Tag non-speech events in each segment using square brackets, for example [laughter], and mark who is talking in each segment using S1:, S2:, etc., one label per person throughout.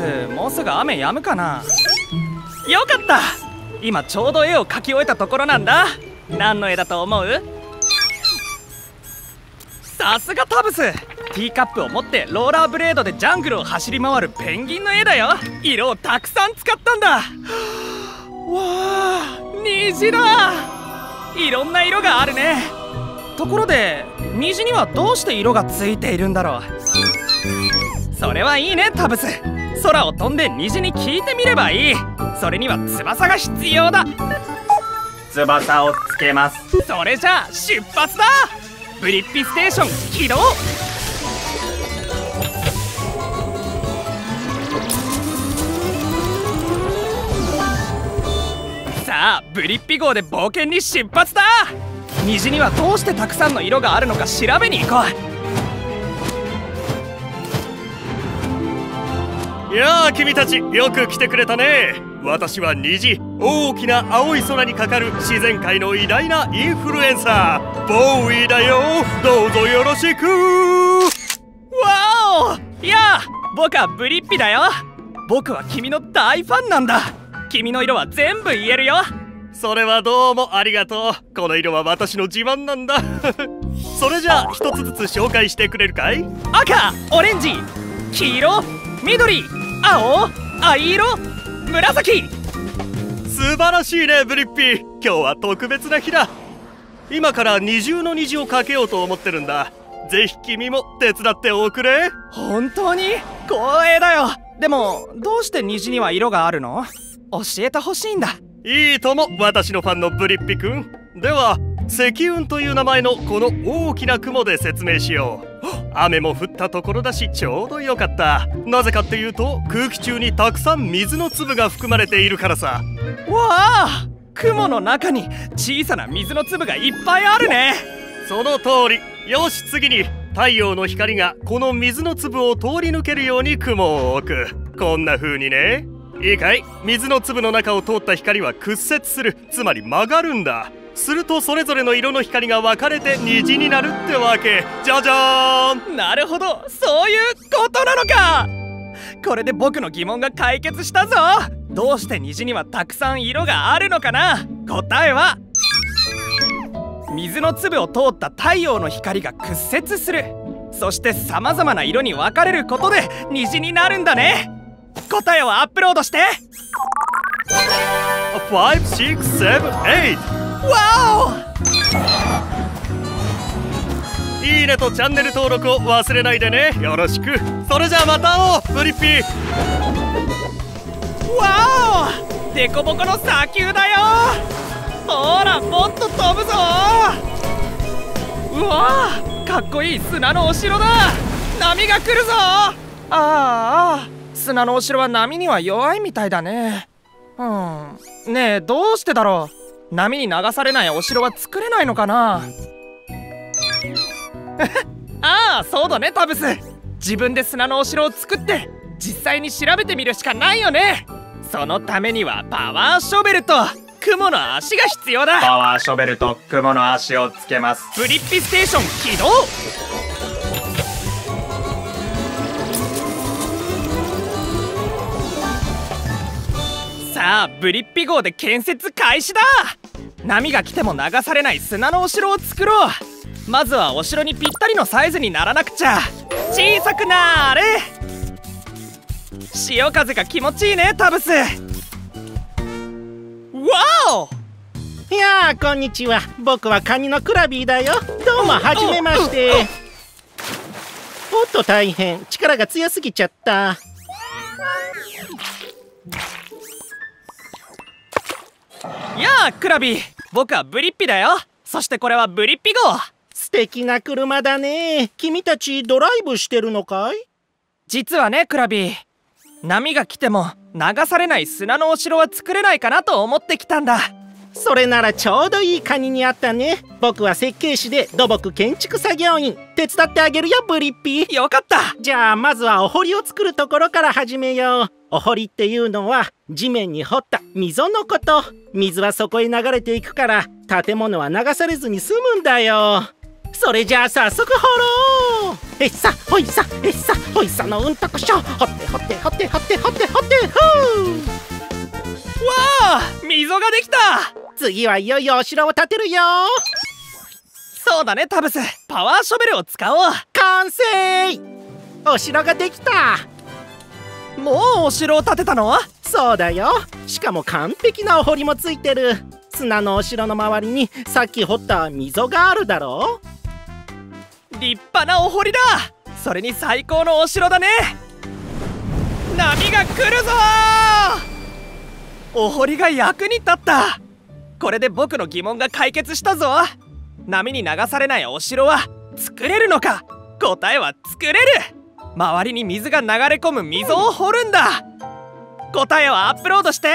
S1: スもうすぐ雨止むかな。よかった。今ちょうど絵を描き終えたところなんだ。何の絵だと思う？さすがタブス。ティーカップを持ってローラーブレードでジャングルを走り回るペンギンの絵だよ。色をたくさん使ったんだ。わあ虹だ。いろんな色があるね。ところで虹にはどうして色がついているんだろう？それはいいねタブス。空を飛んで虹に聞いてみればいい。それには翼が必要だ。
S2: 翼をつけます。
S1: それじゃあ出発だ。ブリッピステーション起動。さあブリッピ号で冒険に出発だ。虹にはどうしてたくさんの色があるのか調べに行こ
S3: ういやあ君たちよく来てくれたね。私は虹大きな青い空にかかる自然界の偉大なインフルエンサー。ボーイだよ。どうぞよろしく。
S1: わお！いや僕はブリッピだよ。僕は君の大ファンなんだ。君の色は全部言えるよ。
S3: それはどうもありがとう。この色は私の自慢なんだ。[laughs] それじゃあ一つずつ紹介してくれるかい？
S1: 赤オレンジ黄色緑青藍色紫。
S3: 素晴らしいねブリッピー。今日は特別な日だ。今から二重の虹をかけようと思ってるんだ。ぜひ君も手伝っておくれ。
S1: 本当に？光栄だよ。でもどうして虹には色があるの？教えてほしいんだ。
S3: いいとも私のファンのブリッピくんでは積雲という名前のこの大きな雲で説明しよう雨も降ったところだしちょうどよかった。なぜかっていうと空気中にたくさん水の粒が含まれているからさ。
S1: わあ雲の中に小さな水の粒がいっぱいあるね。
S3: その通り。よし次に太陽の光がこの水の粒を通り抜けるように雲を置く。こんな風にね。いいかい？水の粒の中を通った光は屈折する。つまり曲がるんだするとそれぞれの色の光が分かれて虹になるってわけ。じゃじゃー
S1: ん。なるほど。そういうことなのか。これで僕の疑問が解決したぞ。どうして虹にはたくさん色があるのかな。答えは水の粒を通った太陽の光が屈折する。そして様々な色に分かれることで虹になるんだね。答えをアップロードして。
S3: 5678
S1: わ
S3: おいいねとチャンネル登録を忘れないでね。よろしく。それじゃあまた会おうブリッピー。
S1: わおデコボコの砂丘だよ。ほらもっと飛ぶぞ。うわかっこいい砂のお城だ。波が来るぞ。ああ砂のお城は波には弱いみたいだね。うん。ねえどうしてだろう？波に流されないお城は作れないのかな？[laughs] ああそうだねタブス。自分で砂のお城を作って実際に調べてみるしかないよね。そのためにはパワーショベルと雲の足が必要だ。
S2: パワーショベルと雲の足をつけます。
S1: ブリッピステーション起動。さあブリッピ号で建設開始だ波が来ても流されない砂のお城を作ろう。まずはお城にぴったりのサイズにならなくちゃ。小さくなーれ。潮風が気持ちいいねタブス。わお
S4: いやこんにちは。僕はカニのクラビーだよ。どうもはじめまして。おっと大変。力が強すぎちゃった
S1: やあクラビー。僕はブリッピだよ。そしてこれはブリッピ号。
S4: 素敵な車だね。君たちドライブしてるのかい？
S1: 実はねクラビー。波が来ても流されない砂のお城は作れないかなと思ってきたんだ
S4: それならちょうどいいカニにあったね。僕は設計士で土木建築作業員。手伝ってあげるよブリッピ
S1: よかった。
S4: じゃあまずはお堀を作るところから始めよう。お堀っていうのは地面に掘った溝のこと。水はそこへ流れていくから建物は流されずに済むんだよ。それじゃあ早速掘ろう。えっさほいさえっさほいさのうんとこしょほってほってほってほってほってほってふう。
S1: わあ溝ができた。
S4: 次はいよいよお城を建てるよ。
S1: そうだねタブス。パワーショベルを使おう。
S4: 完成。お城ができた。
S1: もうお城を建てたの？
S4: そうだよ。しかも完璧なお堀もついてる。砂のお城の周りにさっき掘った溝があるだろ。
S1: 立派なお堀だ。それに最高のお城だね。波が来るぞお堀が役に立った。これで僕の疑問が解決したぞ。波に流されないお城は作れるのか。答えは作れる。周りに水が流れ込む溝を掘るんだ。答えをアップロードして。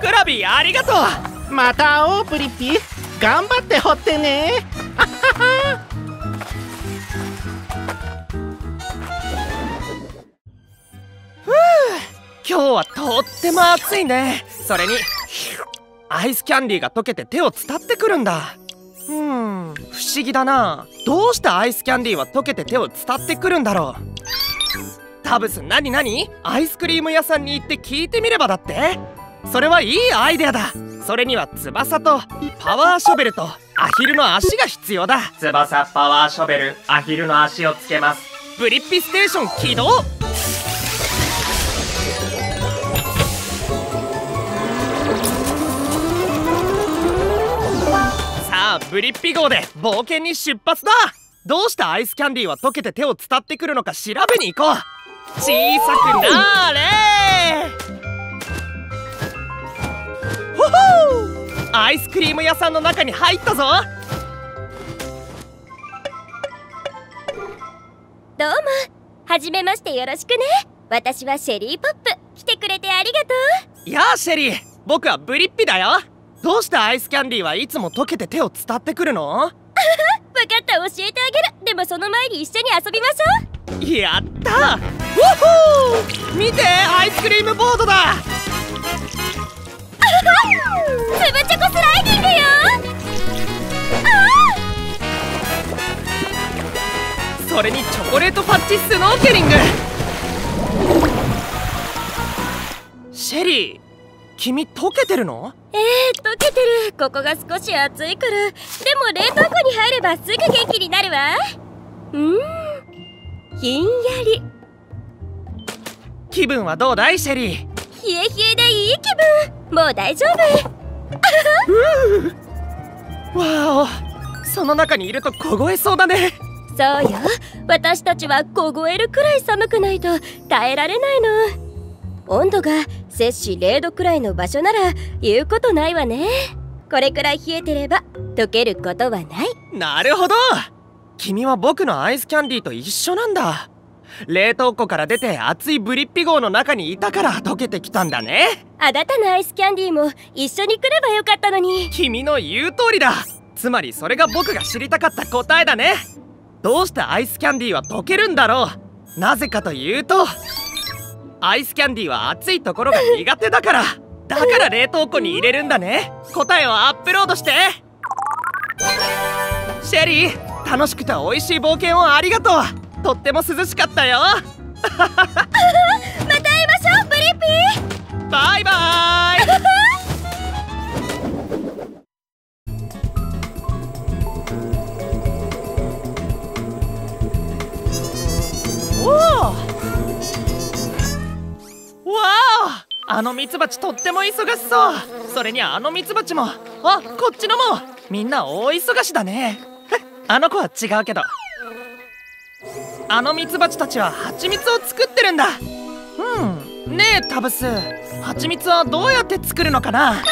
S1: クラビーありがとう。
S4: また会おうプリッピ？頑張って掘ってね [laughs]
S1: 今日はとっても暑いね。それにアイスキャンディーが溶けて手を伝ってくるんだ。うん。不思議だな。どうしてアイスキャンディーは溶けて手を伝ってくるんだろう。タブス何何アイスクリーム屋さんに行って聞いてみればだって。それはいいアイデアだ。それには翼とパワーショベルとアヒルの足が必要だ。
S2: 翼パワーショベルアヒルの足をつけます。
S1: ブリッピステーション起動ブリッピ号で冒険に出発だ。どうしてアイスキャンディーは溶けて手を伝ってくるのか調べに行こう。小さくなーれ。ほほー。アイスクリーム屋さんの中に入ったぞ。
S5: どうも。はじめましてよろしくね。私はシェリーポップ。来てくれてありがとう。
S1: やあシェリー。僕はブリッピだよどうしてアイスキャンディーはいつも溶けて手を伝ってくるの？[laughs]
S5: わかった。教えてあげる。でもその前に一緒に遊びましょう。
S1: やった！ウホー！見てアイスクリームボードだ！
S5: つぶチョコスライディングよ！
S1: それにチョコレートファッチスノーケリング。シェリー君溶けてるの？
S5: えー、溶けてる。ここが少し暑いから。でも冷凍庫に入ればすぐ元気になるわ。うん。ひんやり。
S1: 気分はどうだいシェリー？
S5: 冷え冷えでいい気分。もう大丈夫。
S1: わお。その中にいると凍えそうだね。
S5: そうよ。私たちは凍えるくらい寒くないと耐えられないの。温度が摂氏0度くらいの場所なら言うことないわね。これくらい冷えてれば溶けることはない。
S1: なるほど。君は僕のアイスキャンディーと一緒なんだ。冷凍庫から出て熱いブリッピ号の中にいたから溶けてきたんだね。
S5: あなたのアイスキャンディーも一緒に来ればよかったのに。
S1: 君の言う通りだ。つまりそれが僕が知りたかった答えだね。どうしてアイスキャンディーは溶けるんだろう。なぜかというとアイスキャンディーは熱いところが苦手だから。[laughs] だから冷凍庫に入れるんだね。答えをアップロードして。シェリー楽しくて美味しい冒険をありがとう。とっても涼しかったよ。[laughs]
S5: また会いましょうブリッピー。
S1: バイバイああのミツバチとっても忙しそう。それにあのミツバチも。あこっちのも。みんな大忙しだね。あの子は違うけど。あのミツバチたちは蜂蜜を作ってるんだ。うんねえタブス。蜂蜜はどうやって作るのかな。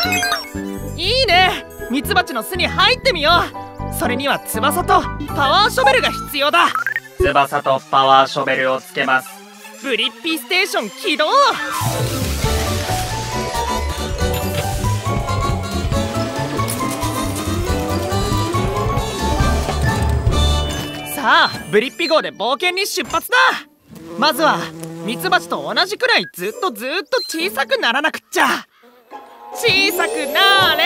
S1: いいね。ミツバチの巣に入ってみよう。それには翼とパワーショベルが必要だ。
S2: 翼とパワーショベルをつけます。
S1: ブリッピーステーション起動。さあブリッピ号で冒険に出発だ。まずはミツバチと同じくらいずっとずっと小さくならなくっちゃ。小さくなれ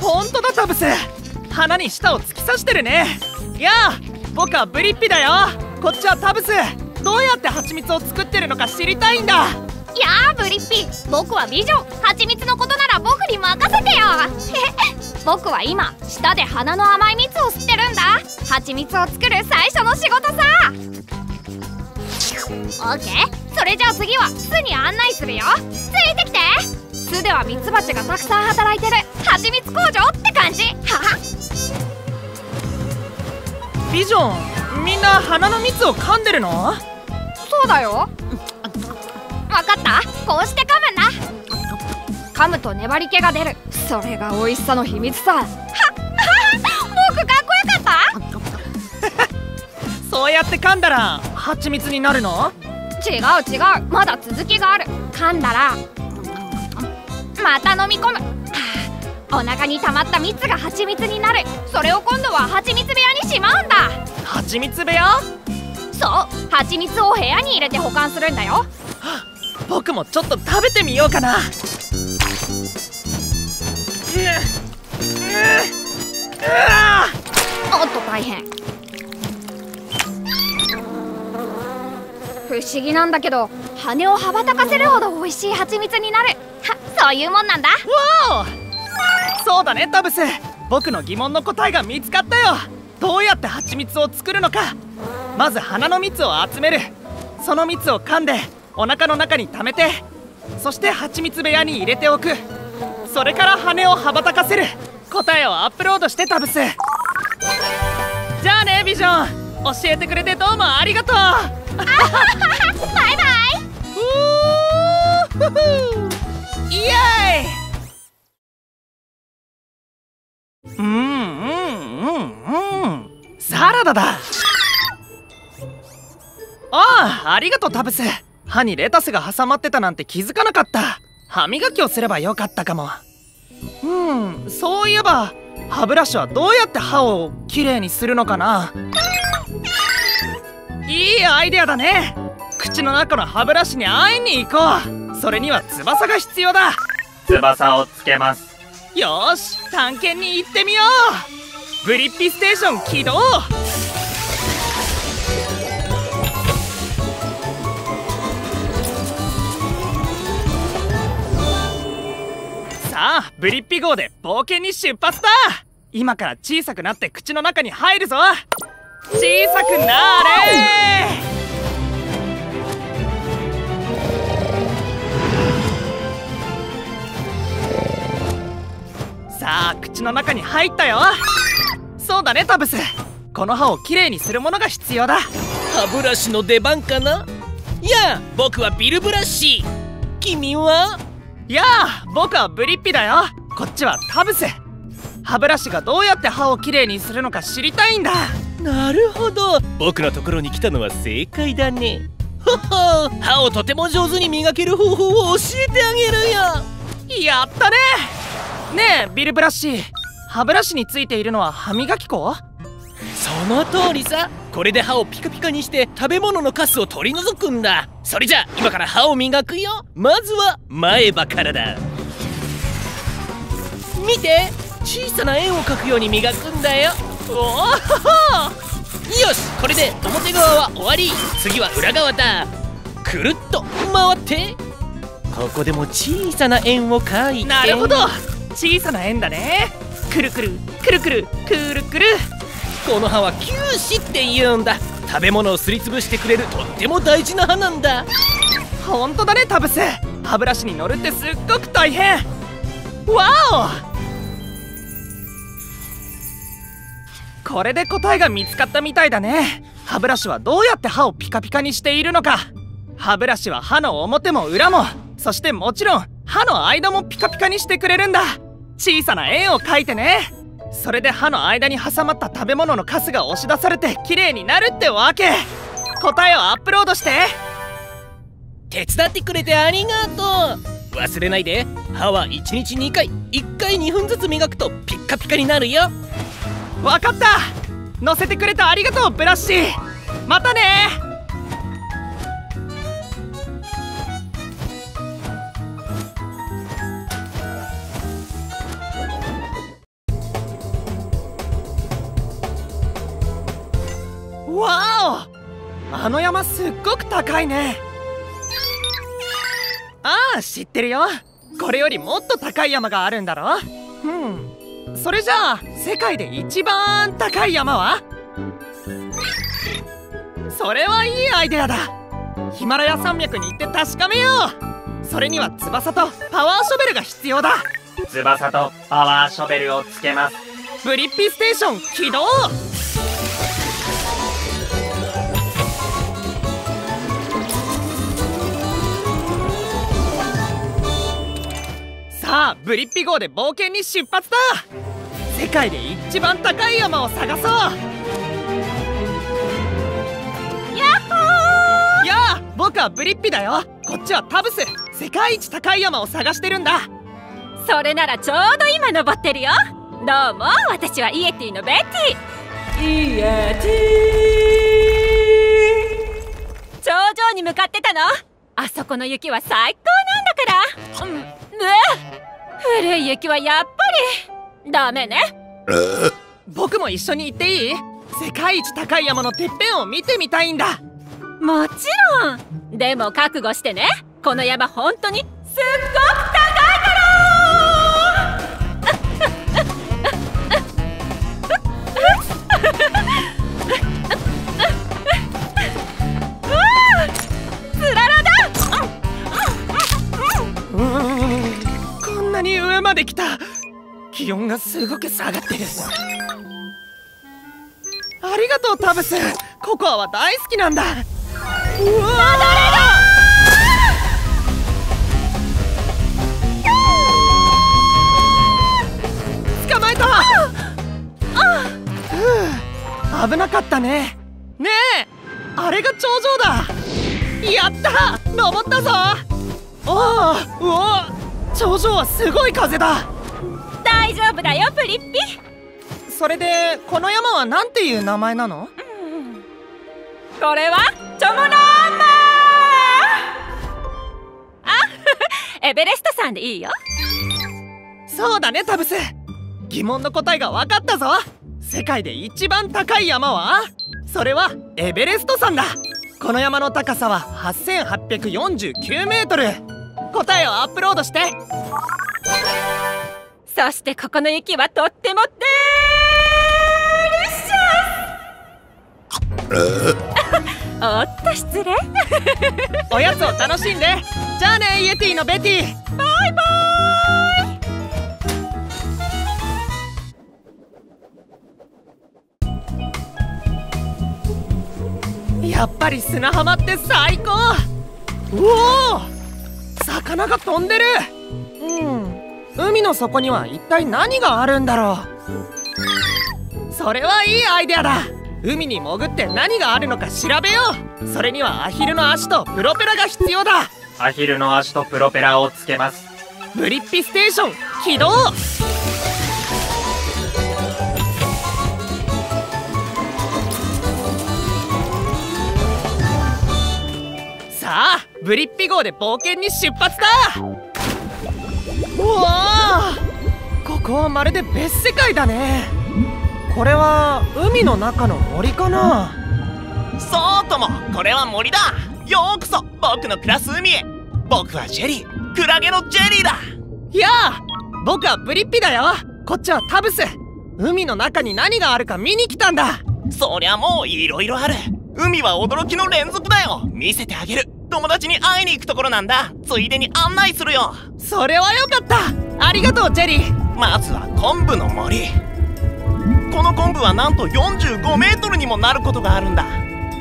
S1: ほんとだタブス。花に舌を突き刺してるね。やあ僕はブリッピだよ。こっちはタブス。どうやって蜂蜜を作ってるのか知りたいんだ。
S6: いやあブリッピ。僕はビジョン。蜂蜜のことなら僕に任せてよ。[laughs] 僕は今舌で花の甘い蜜を吸ってるんだ。蜂蜜を作る最初の仕事さ。オッケー。それじゃあ次は巣に案内するよ。ついてきて。巣ではミツバチがたくさん働いてる。蜂蜜工場って感じ。
S1: ビジョンみんな花の蜜を噛んでるの？
S6: そうだよ。わかった。こうして噛むんだ噛むと粘り気が出る。それが美味しさの秘密さ。はは僕かっこよかった？[laughs]
S1: そうやって噛んだら蜂蜜になるの？
S6: 違う違う。まだ続きがある。噛んだらまた飲み込む。はあお腹に溜まった蜜が蜂蜜になる。それを今度は蜂蜜部屋にしまうんだ。
S1: 蜂蜜部屋？
S6: そう。蜂蜜を部屋に入れて保管するんだよ。
S1: 僕もちょっと食べてみようかな。うううわ
S6: おっと大変。不思議なんだけど羽を羽ばたかせるほど美味しい蜂蜜になる。はそういうもんなんだ。
S1: わおそうだねタブス。僕の疑問の答えが見つかったよ。どうやって蜂蜜を作るのか。まず花の蜜を集める。その蜜を噛んでお腹の中に溜めてそして蜂蜜部屋に入れておく。それから羽を羽ばたかせる。答えをアップロードしてタブス。じゃあねビジョン。教えてくれてどうもありがとう。
S6: バイバイ。[laughs]
S1: イエーイうんうんうんうんサラダだ。ああありがとうタブス。歯にレタスが挟まってたなんて気づかなかった。歯磨きをすればよかったかも。うんそういえば歯ブラシはどうやって歯をきれいにするのかな。いいアイデアだね。口の中の歯ブラシに会いに行こう。それには翼が必要だ。
S7: 翼をつけます。
S1: よし探検に行ってみよう。ブリッピステーション起動さあブリッピ号で冒険に出発だ。今から小さくなって口の中に入るぞ。小さくなれさあ口の中に入ったよ。そうだねタブス。この歯をきれいにするものが必要だ。
S8: 歯ブラシの出番かな？やあ僕はビルブラッシ。ー君は？
S1: やあ僕はブリッピだよ。こっちはタブス。歯ブラシがどうやって歯をきれいにするのか知りたいんだ。
S8: なるほど。僕のところに来たのは正解だね。ほほ歯をとても上手に磨ける方法を教えてあげるよ。
S1: やったねねえビルブラッシー。歯ブラシについているのは歯磨き粉？
S8: その通りさ。これで歯をピカピカにして食べ物のカスを取り除くんだ。それじゃあ今から歯を磨くよ。まずは前歯からだ。見て小さな円を描くように磨くんだよ。
S1: おお
S8: よしこれで表側は終わり。次は裏側だ。くるっと回って。ここでも小さな円を描いて。
S1: なるほど小さな円だね。くるくるくるくるくるくる。
S8: この歯は臼歯って言うんだ。食べ物をすりつぶしてくれるとっても大事な歯なんだ。
S1: ほんとだねタブス。歯ブラシに乗るってすっごく大変。わお！これで答えが見つかったみたいだね。歯ブラシはどうやって歯をピカピカにしているのか。歯ブラシは歯の表も裏も。そしてもちろん歯の間もピカピカにしてくれるんだ。小さな円を描いてね。それで歯の間に挟まった食べ物のカスが押し出されて綺麗になるってわけ。答えをアップロードして。
S8: 手伝ってくれてありがとう。忘れないで。歯は1日2回1回2分ずつ磨くとピッカピカになるよ。
S1: わかった。乗せてくれてありがとうブラッシー。またねあの山すっごく高いね。ああ知ってるよ。これよりもっと高い山があるんだろ。うん。それじゃあ世界で一番高い山は？それはいいアイデアだ。ヒマラヤ山脈に行って確かめよう。それには翼とパワーショベルが必要だ。
S2: 翼とパワーショベルをつけます。
S1: ブリッピステーション起動あブリッピ号で冒険に出発だ。世界で一番高い山を探そう。
S9: やっほ
S1: やあ僕はブリッピだよ。こっちはタブス。世界一高い山を探してるんだ。
S9: ーそれならちょうど今登ってるよ。どうも私はイエティのベッティ。イエティ。頂上に向かってたの。あそこの雪は最高なんだから。うん。うわ古い雪はやっぱりダメね。
S1: 僕も一緒に行っていい？世界一高い山のてっぺんを見てみたいんだ。
S9: もちろん。でも覚悟してね。この山本当にすっごく高いから
S1: んなに上まで来た。気温がすごく下がってる。ありがとうタブス。ココアは大好きなんだ。うわ捕まえた。ふう危なかったね。ねえあれが頂上だ。やった。登ったぞ。おおうお頂上はすごい風だ。
S9: 大丈夫だよプリッピ。
S1: それでこの山は何ていう名前なの？
S9: これはチョモラーマあ [laughs] エベレストさんでいいよ。
S1: そうだねタブス。疑問の答えが分かったぞ。世界で一番高い山は？それはエベレスト山だ。この山の高さは8849メートル答えをアップロードして。
S9: そしてここの雪はとってもデリシャス。[laughs] おっと失礼。[laughs]
S1: おやつを楽しんで。じゃあねイエティのベティ。
S9: バイバ
S1: やっぱり砂浜って最高。おお魚が飛んでる。うん。海の底には一体何があるんだろう。それはいいアイデアだ。海に潜って何があるのか調べよう。それにはアヒルの足とプロペラが必要だ。
S2: アヒルの足とプロペラをつけます。
S1: ブリッピステーション起動。さあブリッピ号で冒険に出発だ。うわーここはまるで別世界だね。これは海の中の森かな？
S7: そうともこれは森だ。ようこそ僕の暮らす海へ。僕はジェリー。クラゲのジェリーだ。
S1: やあ僕はブリッピだよ。こっちはタブス。海の中に何があるか見に来たんだ。
S7: そりゃもういろいろある。海は驚きの連続だよ。見せてあげる友達に会いに行くところなんだ。ついでに案内するよ。
S1: それはよかった。ありがとうジェリー。
S7: まずは昆布の森。この昆布はなんと45メートルにもなることがあるんだ。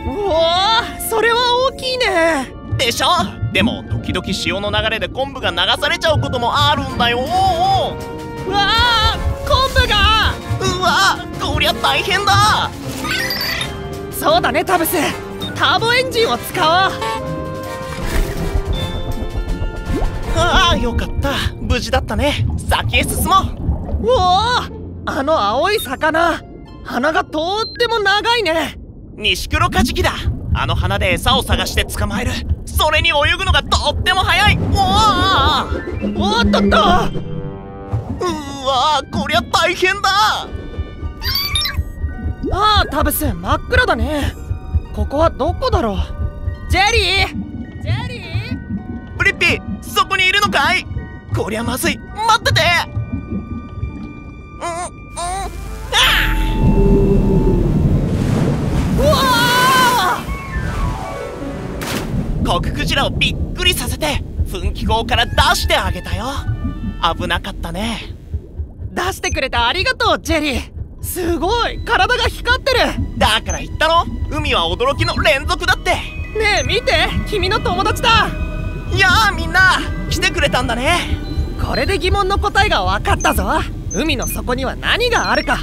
S1: うわーそれは大きいね。
S7: でしょ？でも時々潮の流れで昆布が流されちゃうこともあるんだよ。う
S1: わあ昆布が。
S7: うわこりゃ大変だ。
S1: そうだねタブスターボエンジンを使おう
S7: ああよかった。無事だったね。先へ進もう。
S1: うおーあの青い魚。鼻がとっても長いね。
S7: ニシクロカジキだ。あの花で餌を探して捕まえる。それに泳ぐのがとっても速い。おわ
S1: おっとっと
S7: うわこりゃ大変だ
S1: ああタブス真っ暗だねここはどこだろうジェリージェリー
S7: ブリッピーそこにいるのかい？こりゃまずい。待ってて。うんうん。あ
S1: うわ
S7: コククジラをびっくりさせて噴気口から出してあげたよ。危なかったね。
S1: 出してくれてありがとうジェリー。すごい。体が光ってる。
S7: だから言ったろ？海は驚きの連続だって。
S1: ねえ見て。君の友達だ
S7: やあみんな来てくれたんだね。
S1: これで疑問の答えが分かったぞ。海の底には何があるか。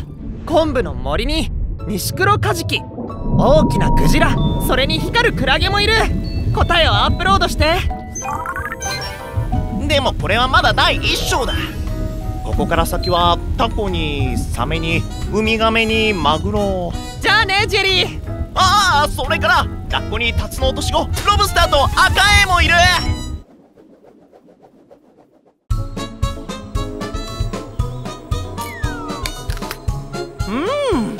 S1: 昆布の森にニシクロカジキ。大きなクジラ。それに光るクラゲもいる。答えをアップロードして。
S7: でもこれはまだ第一章だ。ここから先はタコにサメにウミガメにマグロ
S1: じゃあねジェリー。
S7: ああそれからラッコにタツノオトシゴロブスターとアカエもいる。
S1: うん。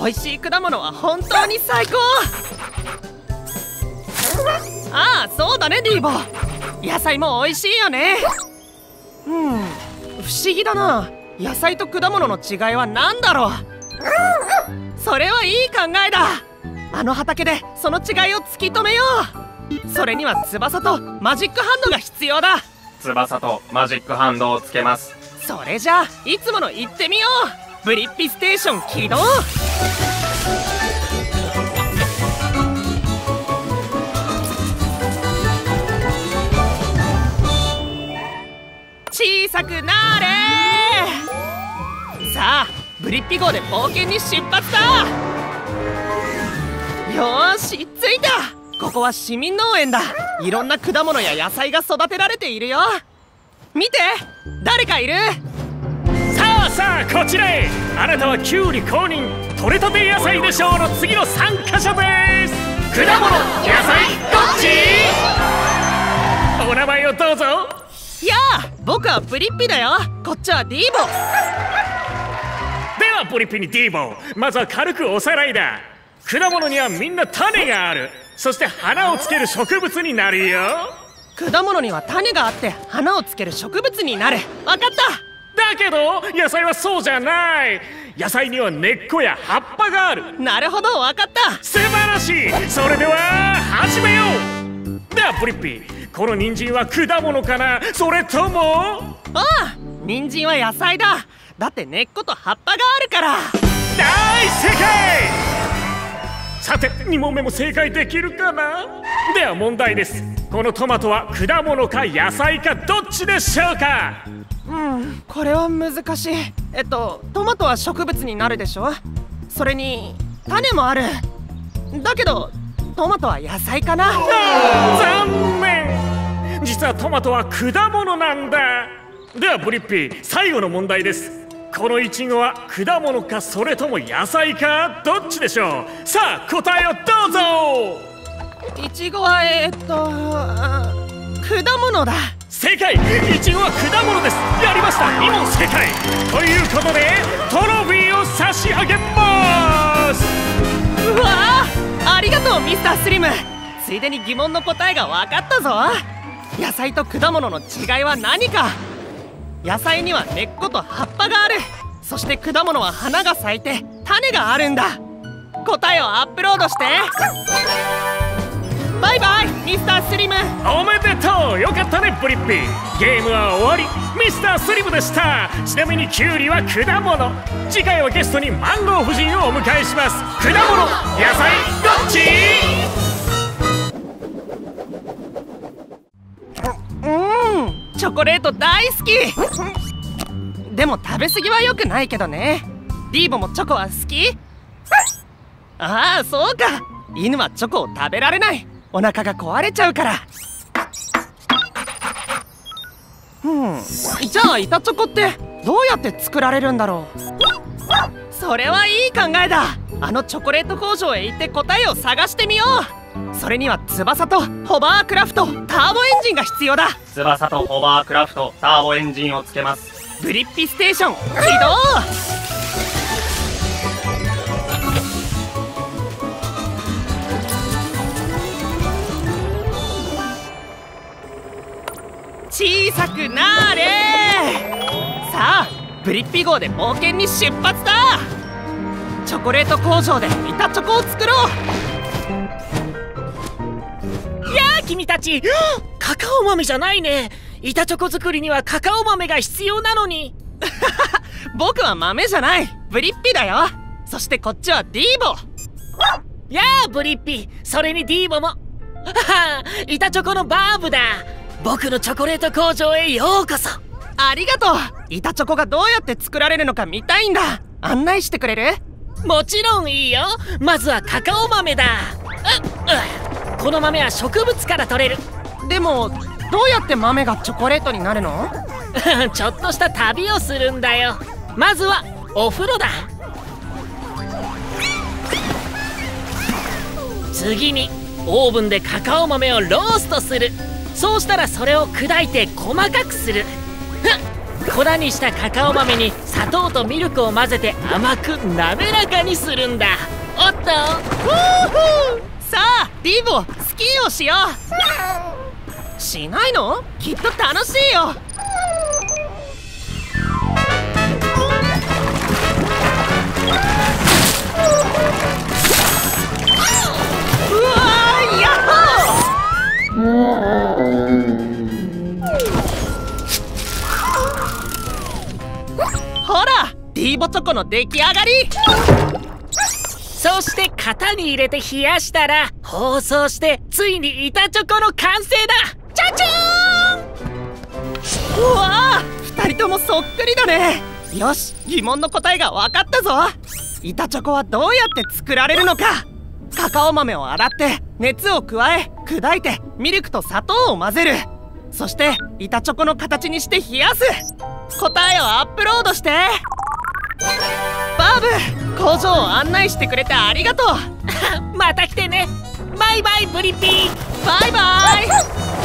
S1: 美味しい果物は本当に最高。ああそうだねディーボ。野菜も美味しいよね。うん。不思議だな。野菜と果物の違いは何だろう。それはいい考えだ。あの畑でその違いを突き止めよう。それには翼とマジックハンドが必要だ。
S7: 翼とマジックハンドをつけます。
S1: それじゃあいつもの行ってみよう。ブリッピステーション起動。小さくなれ。さあブリッピ号で冒険に出発だよーし着いた。ここは市民農園だ。いろんな果物や野菜が育てられているよ。見て。誰かいる。
S10: さあさあこちらへ。あなたはキュウリ公認取れたて野菜でしょうの次の参加者です。果物野菜どっち？お名前をどうぞ。
S1: やあ僕はプリッピだよ。こっちはディーボ。
S10: ではポリピにディーボ。まずは軽くおさらいだ果物にはみんな種がある。そして花をつける植物になるよ。
S1: 果物には種があって花をつける植物になる。わかった。
S10: だけど野菜はそうじゃない。野菜には根っこや葉っぱがある。
S1: なるほどわかった。
S10: 素晴らしい。それでは始めよう。ではプリッピこの人参は果物かな？それとも？
S1: ああ人参は野菜だ。だって根っこと葉っぱがあるから。
S10: 大正解さて2問目も正解できるかな？では問題です。このトマトは果物か野菜かどっちでしょうか？
S1: うんこれは難しい。えっとトマトは植物になるでしょ？それに種もある。だけどトマトは野菜かな？
S10: 残念。実はトマトは果物なんだ。ではブリッピー最後の問題ですこのイチゴは果物かそれとも野菜かどっちでしょう？さあ答えをどうぞ！
S1: いちごはえっとあ果物だ。
S10: 正解！イチゴは果物です！やりました！2問正解！ということでトロフィーを差し上げます！
S1: うわあありがとうミスタースリム。ついでに疑問の答えが分かったぞ。野菜と果物の違いは何か？野菜には根っこと葉っぱがある。そして果物は花が咲いて種があるんだ。答えをアップロードして。バイバイミスタースリム。
S10: おめでとう。よかったねブリッピー。ゲームは終わり。ミスタースリムでした。ちなみにキュウリは果物。次回はゲストにマンゴー夫人をお迎えします。果物野菜どっち？
S1: うんチョコレート大好きでも食べ過ぎは良くないけどね。ディーボもチョコは好き？ああそうか。犬はチョコを食べられない。お腹が壊れちゃうから。うん。じゃあ板チョコってどうやって作られるんだろう？それはいい考えだ。あのチョコレート工場へ行って答えを探してみよう。それには翼とホバークラフトターボエンジンが必要だ。
S7: 翼とホバークラフトターボエンジンをつけます。
S1: ブリッピステーション起動!小さくなれ!さあブリッピ号で冒険に出発だ!チョコレート工場で板チョコを作ろう!
S11: やあ君たち!カカオ豆じゃないね!板チョコ作りにはカカオ豆が必要なのに。[laughs]
S1: 僕は豆じゃない。ブリッピだよ。そしてこっちはディーボ。
S11: やあブリッピ。それにディーボも。は [laughs] は板チョコのバーブだ。僕のチョコレート工場へようこそ。
S1: ありがとう。板チョコがどうやって作られるのか見たいんだ。案内してくれる？
S11: もちろんいいよ。まずはカカオ豆だ。この豆は植物から取れる。
S1: でもどうやって豆がチョコレートになるの？[laughs]
S11: ちょっとした旅をするんだよ。まずはお風呂だ。次にオーブンでカカオ豆をローストする。そうしたらそれを砕いて細かくする。ふ [laughs] っ粉にしたカカオ豆に砂糖とミルクを混ぜて甘く滑らかにするんだ。おっと。
S1: さあディーボスキーをしようしないの？きっと楽しいよ。ほらディーボチョコの出来上がり。
S11: そして型に入れて冷やしたら包装してついに板チョコの完成だ。
S1: うわあ二人ともそっくりだね。よし疑問の答えが分かったぞ。板チョコはどうやって作られるのか。カカオ豆を洗って熱を加え砕いてミルクと砂糖を混ぜる。そして板チョコの形にして冷やす。答えをアップロードして。バーブ工場を案内してくれてありがとう。[laughs]
S11: また来てね。バイバイブリピー。
S1: バイバイ。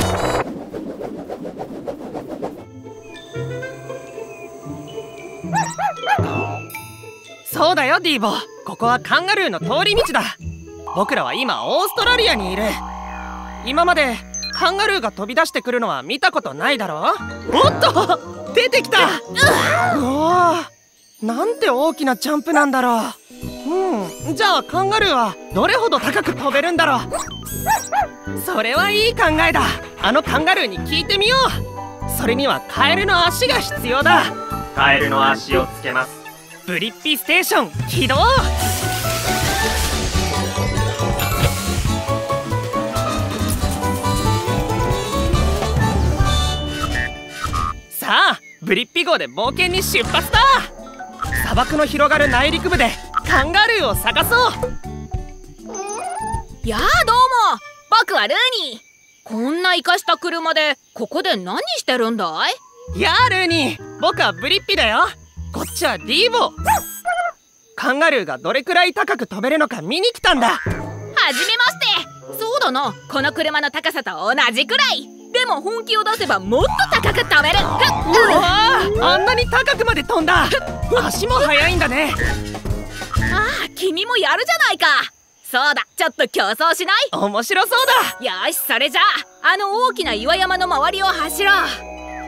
S1: そうだよディーボ。ここはカンガルーの通り道だ。僕らは今オーストラリアにいる。今までカンガルーが飛び出してくるのは見たことないだろおっと出てきた！うわなんて大きなジャンプなんだろう。うん。じゃあカンガルーはどれほど高く飛べるんだろう？それはいい考えだ。あのカンガルーに聞いてみよう。それにはカエルの足が必要だ。カエルの足をつけますブリッピステーション起動！さあブリッピ号で冒険に出発だ！砂漠の広がる内陸部でカンガルーを探そう！
S12: やあどうも。僕はルーニー。こんな生かした車でここで何してるんだい？
S1: やあルーニー。僕はブリッピだよこっちはディーボカンガルーがどれくらい高く飛べるのか見に来たんだ。
S12: はじめまして。そうだな。この車の高さと同じくらい。でも本気を出せばもっと高く飛べる。
S1: うわああんなに高くまで飛んだ。足も速いんだね。
S12: ああ君もやるじゃないか。そうだ。ちょっと競争しない？
S1: 面白そうだ。
S12: よしそれじゃあ。あの大きな岩山の周りを走ろう。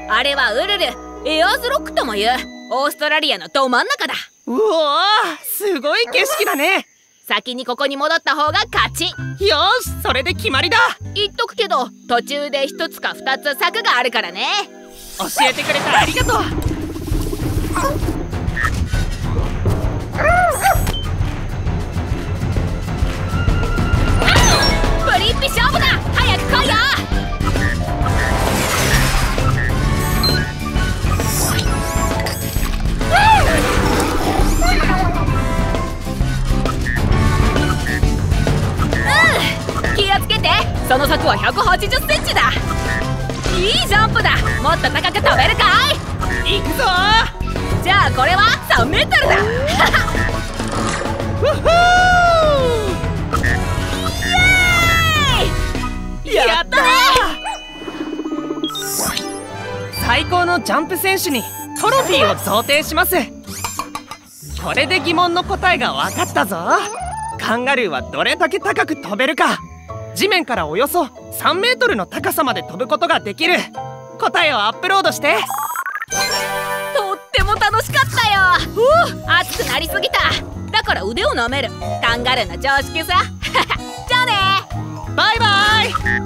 S12: あれはウルルエアーズロックとも言うオーストラリアのど真ん中だ。
S1: うわすごい景色だね。
S12: 先にここに戻った方が勝ち。
S1: よしそれで決まりだ。
S12: 言っとくけど途中で一つか二つ柵があるからね。
S1: 教えてくれてありがとう。
S12: ブリッピ勝負だその柵は180センチだ。いいジャンプだ。もっと高く飛べるかい？
S1: 行くぞ。
S12: じゃあこれは3メートルだ。
S1: やったね。最高のジャンプ選手にトロフィーを贈呈します。これで疑問の答えが分かったぞ。カンガルーはどれだけ高く飛べるか地面からおよそ3メートルの高さまで飛ぶことができる。答えをアップロードして。
S12: とっても楽しかったよ。う熱くなりすぎた。だから腕を舐める。カンガルーの常識さ。[laughs] じゃあね。
S1: バイバイ